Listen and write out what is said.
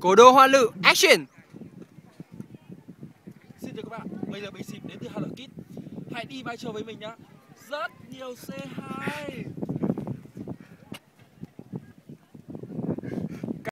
Cố đô hoa lự, action! Xin chào các bạn, bây giờ mình xịp đến từ Hà Lợi Kit Hãy đi vai trò với mình nhá. Rất nhiều C2